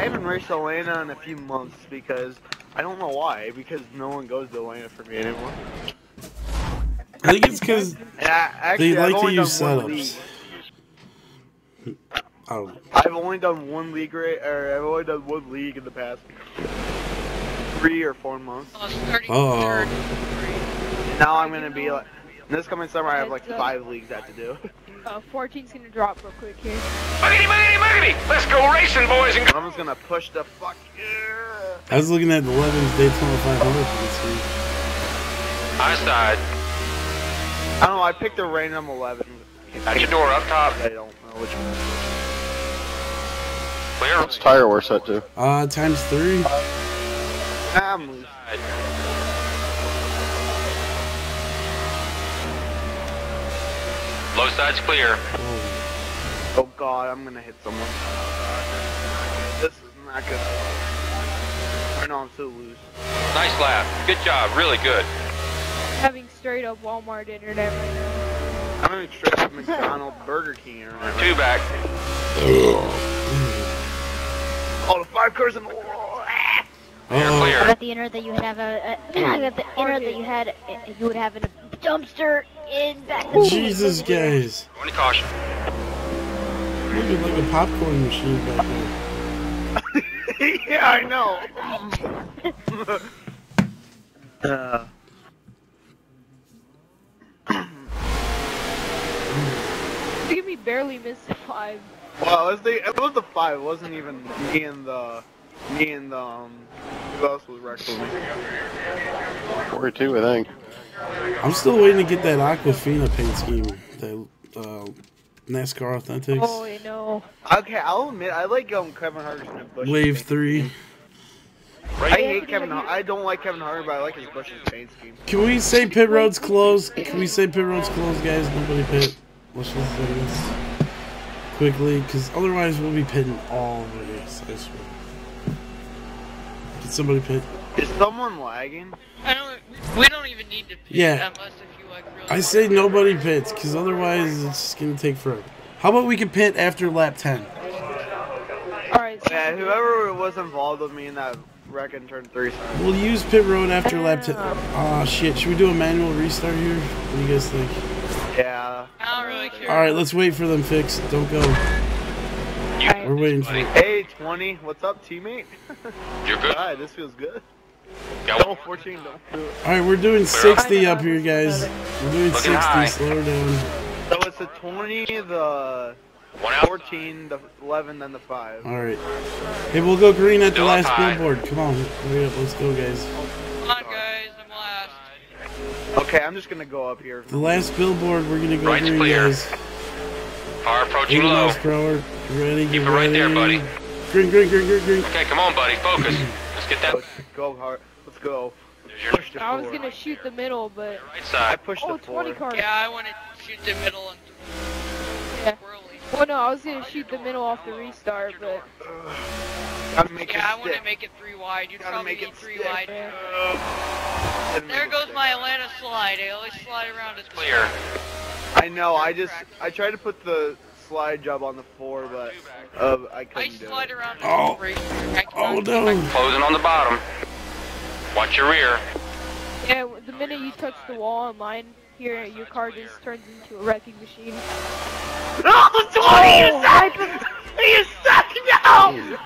I haven't raced Atlanta in a few months because I don't know why. Because no one goes to Atlanta for me anymore. I think it's because Yeah, actually, they I've like to use done one league. setups. Oh, I've only done one league rate, or I've only done one league in the past three or four months. Oh, starting Oh. Now I'm gonna be like, this coming summer I have like five leagues I have to do. Uh, 14's gonna drop real quick here. Muggity, muggity, muggity! Let's go racing, boys and girls! I'm just gonna push the fuck. Yeah. I was looking at 11's Daytona 500 this week. High side. I don't know. I picked a random 11. Got your door up top. I don't know which one. Clear. What's tire wear set to? Uh, times three. Ah, I'm Low side's clear. Oh god, I'm gonna hit someone. This is not good. I know I'm so loose. Nice lap. Good job. Really good. Having straight up Walmart internet right now. I'm gonna straight up McDonald's Burger King or whatever. Two back. Oh, the five cars in the world. Ah! Clear, I clear. got the internet that you had have a, a I got the internet that you had uh, you would have in a dumpster in back. Jesus, guys. Going to caution. Looking like a popcorn machine back there. yeah, I know. uh, Look at me barely missed the five. well, it was the it was the five. It wasn't even me and the me and the um. Who else was wrecked with me? 42, I think. I'm still waiting to get that Aquafina paint scheme. That uh, NASCAR Authentics. Oh, I know. Okay, I'll admit I like um Kevin Hart's and Bush. Wave three. I hate Kevin. Hart. I don't like Kevin Hart, but I like his Bush's paint scheme. Can we say pit road's closed? Can we say pit road's closed, guys? Nobody pit. Let's just say this quickly, because otherwise we'll be pitting all over this. I swear. Can somebody pit? Is someone lagging? I don't. We don't even need to pit Yeah. unless if you like really. I say nobody pits, because otherwise it's just gonna take forever. How about we can pit after lap 10? Alright, so Yeah, whoever was involved with me in that wreck and turn three. Sorry. We'll use pit road after lap 10. Aw, ah, shit. Should we do a manual restart here? What do you guys think? Yeah. I don't really care. Alright, let's wait for them fixed. Don't go. We're waiting for Buddy. Hey, 20. What's up, teammate? You're good. Alright, this feels good. Got Don't 14, don't do it. Alright, we're doing 60 up here, guys. We're doing Looking 60. high. Slow down. So it's the 20, the 14, the 11, then the 5. Alright. Hey, we'll go green at the Still up last billboard. Come on. Hurry up. Let's go, guys. Come on, guys. I'm last. Okay, I'm just gonna go up here. The last billboard, we're gonna go Right's green, clear. guys. Car 80 approaching low. miles per hour. Ready? Keep it right there, buddy. Green, green, green, green, green. Okay, come on, buddy. Focus. Let's get that. Let's go hard. Let's go. There's your Push the I was gonna shoot the middle, but right I side. pushed oh, the floor. 20 cars. Yeah, I want to shoot the middle and Yeah. Well, no, I was gonna shoot the middle off the restart, but Gotta make Yeah, I want to make it three wide. You Gotta probably make need it three stick. wide. Gotta make There goes stick. my Atlanta slide. I always slide around it. Clear. I know. I just I tried to put the slide job on the floor, but uh, I I couldn't do slide it. around it. Oh. right Oh, cannot- no. Closing on the bottom. Watch your rear. yeah, the minute you touch the wall on mine here, your car just turns into a wrecking machine. Oh, No, 20! You suck! You suck! No!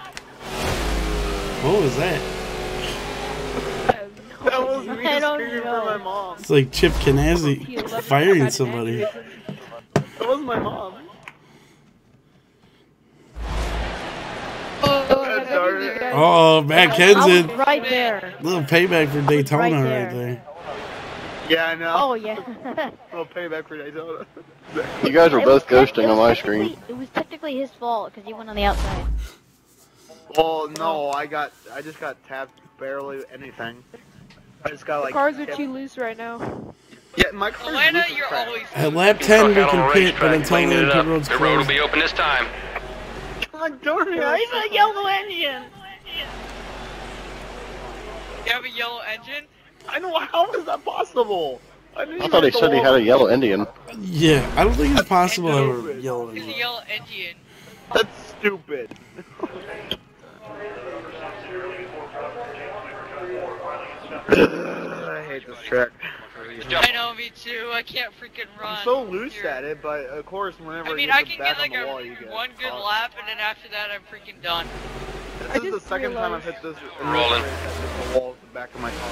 What was that? That was me just screaming for my mom. It's like Chip Ganassi firing somebody. That was my mom. Oh, oh, Matt Kenseth. right there. Little payback for Daytona Right right there. there. Yeah, I know. Oh yeah. I'll pay back for Daytona. You guys were It both ghosting on my screen. It was technically his fault because he went on the outside. well, no, I got, I just got tapped barely anything. I just got The like. cars are too loose right now. Yeah, my car's Atlanta, loose as you're crap. always. At lap 10, we Truck can on the pit, but racetrack, until then, it pit up. road's The road will be open this time. God darn it! I have a yellow engine. You have a yellow engine? I know, how is that possible? I, I thought he said he had a yellow Indian. Yeah, I don't think it's possible to have a yellow Indian. He's a yellow Indian. That's stupid. I hate this track. I know, me too. I can't freaking run. I'm so loose here. at it, but of course, whenever I mean, I can get like a, wall, one good lap, and then after that, I'm freaking done. This I is the second time I've hit this. Rolling race, I've hit the wall with the back of my car.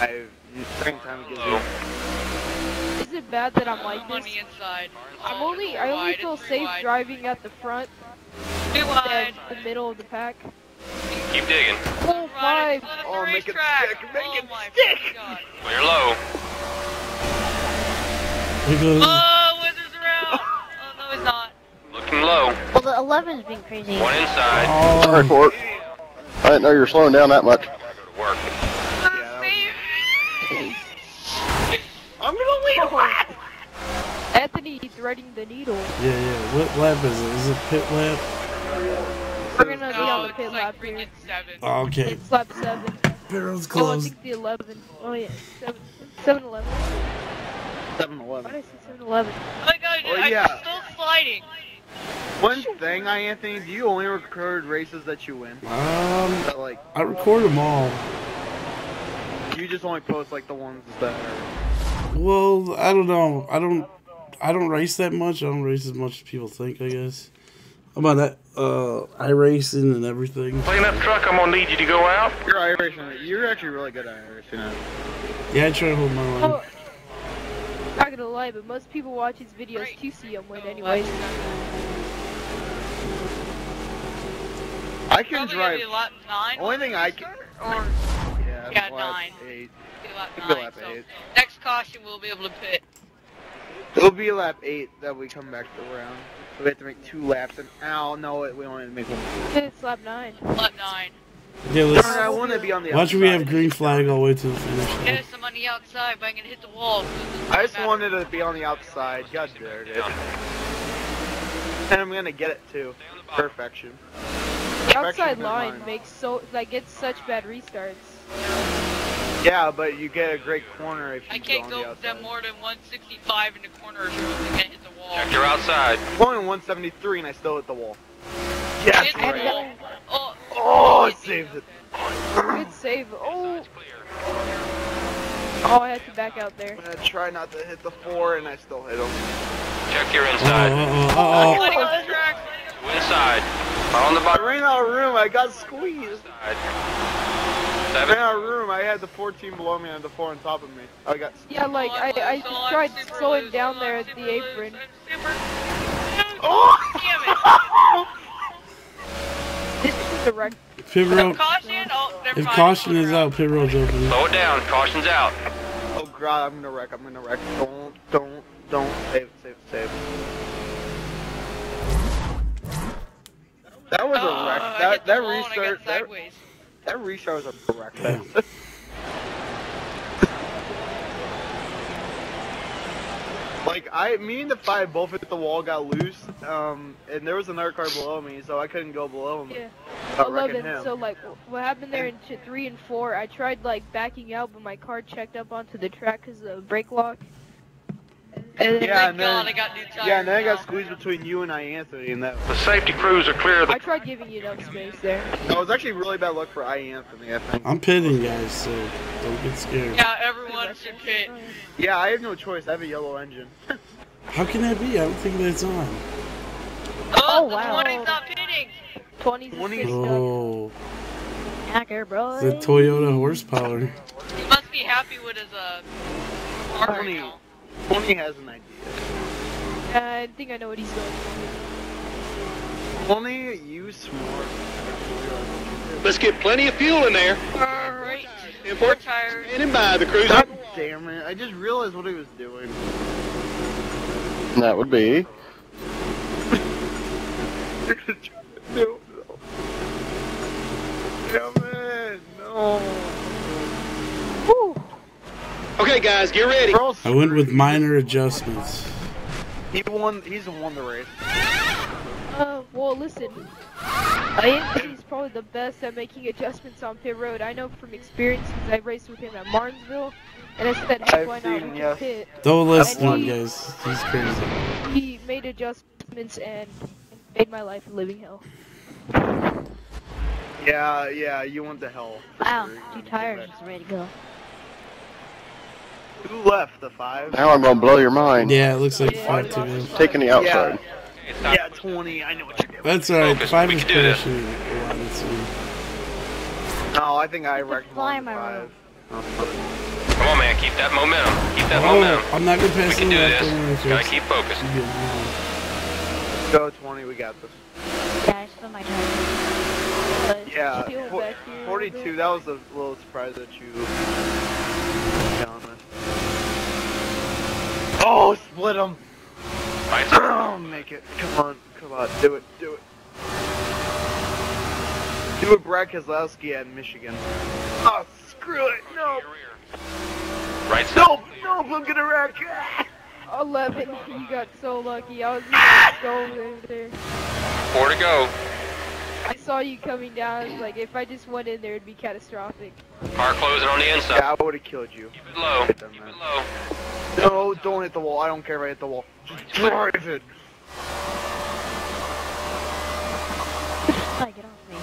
I, the second time it gives Low. me. Is it bad that I'm like I'm on this? the. I'm only it's I only wide, feel safe wide. driving at the front Too than wide. the middle of the pack. Keep digging. Oh Right, five. it's the Oh, make it racetrack. stick, make oh it my stick. fucking God. Clear low. Here goes. Oh, Wizard's around. Oh no, he's not. Looking low. Well, the 11's been crazy. One inside. Oh. Sorry Oh, for it. I didn't know you were slowing down that much. Go to work. Yeah, that I'm gonna lead a lap. Anthony threading the needle. yeah, yeah. What lap is it? Is it pit lap? We're gonna be No, on the it's pit like lap here. freaking seven. Oh, okay. It's lap seven. Pit road's Oh, I closed. think the 11. Oh yeah, seven. Seven eleven. 7 Why 11. did I say seven eleven? Oh my God, Well, I'm yeah. still sliding. One thing, I Anthony, do you only record races that you win? Um, That like I record them all. you just only post like the ones that are. Well, I don't know. I don't. I don't race that much. I don't race as much as people think. I guess. How about that? Uh, iRacing and everything. Clean up truck. I'm gonna need you to go out. You're Irish. You're actually really good at Irish. You know. Yeah, I try to hold my line. Oh, not gonna lie, but most people watch his videos to see him win oh, anyways. I can Probably drive. gonna lap nine. Only thing I can- Or Yeah, Yeah, nine. Eight. lap nine. lap so eight. next caution, we'll be able to pit. It'll be lap eight that we come back around. So we have to make two laps, and ow, no, it- we only have to make one. It's lap nine. Lap nine. Yeah, let's. I want to be on the Why don't we have green flag all the way to the finish? line? Yes, I'm on the outside, but I'm gonna hit the wall. so it doesn't I just matter. wanted to be on the outside. God damn it. And I'm gonna get it too. Perfection. The outside line makes so like gets such bad restarts. Yeah, but you get a great corner if you I go can't on the go outside. them more than 165 in the corner or something. I'm gonna hit the wall. Check your outside. I'm only 173 and I still hit the wall. Yes, Hit right. Wall. Oh, Oh, I saved it. Good save. Oh, oh, I had to back out there. I'm gonna try not to hit the four, and I still hit him. Check your Uh inside. oh, uh sliding on the track. Go inside. On the I bottom ran out of room. I got squeezed. side. I ran out of room. I had the 14 below me and the four on top of me. I got. Yeah, like I, I just tried super slowing down there at the apron. Oh! Damn This is the. Pit it. road. Caution? Oh, If caution is out, pit road's open. Slow down. Caution's out. Oh god, I'm gonna wreck. I'm gonna wreck. Don't, don't, don't. Save, save, save. That was Oh, a wreck. Oh, that hit that wall and I got restart. That, that restart was a wreck. Like I, me and the five both hit the wall, got loose, um, and there was another car below me, so I couldn't go below him Yeah. 11. him. So like, what happened there in three and four? I tried like backing out, but my car checked up onto the track because of the brake lock. And then Yeah, Thank and then- God I got new tires yeah, and then I got squeezed between you and I Anthony, and that The safety crews are clear I tried giving you enough space there. that was actually really bad luck for iAnthuny. I think. I'm pitting, guys, so don't get scared. Yeah, everyone should pit. Yeah, I have no choice. I have a yellow engine. How can that be? I don't think that's on. Oh, Oh, the wow. 20's not pitting. 20s 20s. Oh, Hacker, bro. the Toyota horsepower. He must be happy with his uh car right now. Twenty has an idea. Uh, I think I know what he's going for. Twenty, you smart. Let's get plenty of fuel in there. Alright. Four Import. tires. Standing by the cruiser. God damn it! I just realized what he was doing. That would be. no, no. Damn it! No. Whew. Okay, guys, get ready. I went with minor adjustments. He won. He's won the race. Uh, well, listen. I think he's probably the best at making adjustments on pit road. I know from experience because I raced with him at Martinsville, and I said, hey, why not? seen, yes. pit. Don't listen to And him, guys. He's crazy. He made adjustments and made my life a living hell. Yeah, yeah. You went to hell. Wow, sure. two tires is ready to go. Who left the five? Now I'm gonna blow your mind. Yeah, it looks like five to go. Taking the outside. It's not Yeah, 20. I know what you're doing. That's alright. Focus, Five we is can do this. crashing a lot. It's, um, No, I think I Just wrecked fly one my five. Come on, man. Keep that momentum. Keep that Oh, momentum. I'm not gonna We pass can the do left this. Gotta keep focused. Go 20, we got this. Yeah, it's still my turn. But Yeah, chill fo- back here a little 42, that was a little surprise that you... Down with. Oh, split him! Right. Oh, make it. Come on, come on, do it, do it. Do it, Brad Keselowski at Michigan. Oh, screw it! No! Right side. No! No, I'm gonna wreck! 11. You got so lucky. I was ah! gonna go over there. Four to go. I saw you coming down. Like, if I just went in there, it'd be catastrophic. Car closing on the inside. Yeah, I would've killed you. Keep it low. Hit Keep them, it low. No, don't hit the wall. I don't care if I hit the wall. Just drive it. Oh, get off me.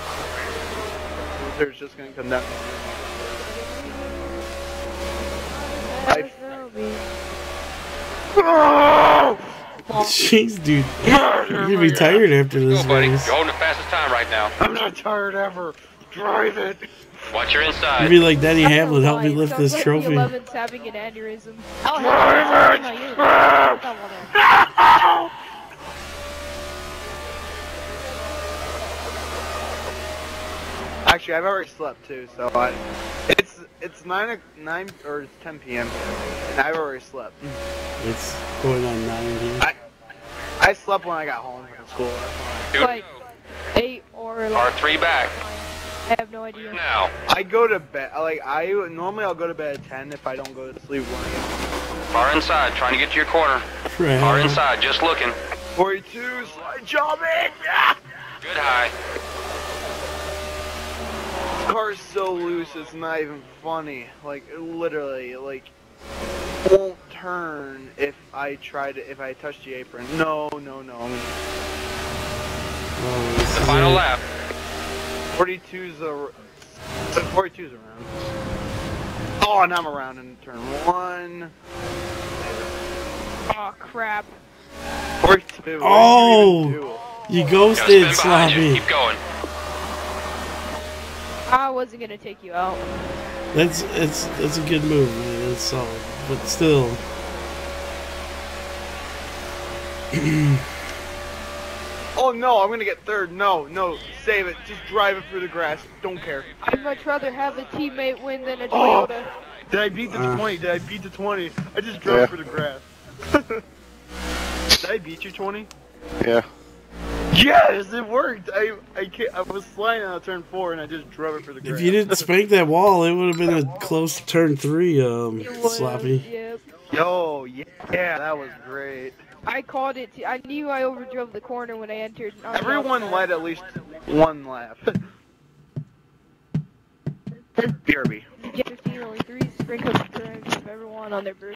Loser's just gonna come down. That's no me. Jeez, dude. You're gonna be tired after this Go, buddy. race. You're holding the fastest time right now. I'm not tired ever. Drive it. Watch your inside. You'd be like Denny Hamlin, help me lift sounds this like trophy. The 11's having an aneurysm. Oh, hey, no, you. Double. Actually, I've already slept too, so I. It's nine nine o- nine or it's 10 p.m. and I've already slept. It's going on nine here. I I slept when I got home from school. that's why. Two to Like, eight or Car like, three back. I have no idea. Now. I go to bed like I normally I'll go to bed at 10 if I don't go to sleep when Far inside. Trying to get to your corner. Car Crap. inside. Just looking. 42 slide job it. Ah! Good high. This car's so loose, it's not even funny. Like literally, like won't turn if I try to if I touch the apron. No, no, no. I'm Oh, this The is final lap. 42's a 42's around. Oh, and I'm around in turn one. Oh crap. 42. Oh! You even do? You Gotta ghosted, spin behind. Sloppy. Keep going. I wasn't gonna take you out. That's it's that's a good move, man. It's solid, but still. Oh no, I'm gonna get third. No, no, save it. Just drive it through the grass. Don't care. I'd much rather have a teammate win than a Oh. Toyota. Did I beat the Uh. 20? Did I beat the 20? I just drove Yeah. through the grass. Did I beat you 20? Yeah. Yes, it worked. I I, ca- I was sliding on turn four and I just drove it for the grass. If you didn't spank that wall, it would have been a close turn three, um, was, Sloppy. Yep. Yo, yeah, yeah, that was great. I called it. I knew I overdrove the corner when I entered. on Everyone outside. led at least one lap. BRB. Jet 15 only three sprinkled turns of everyone on their birthday.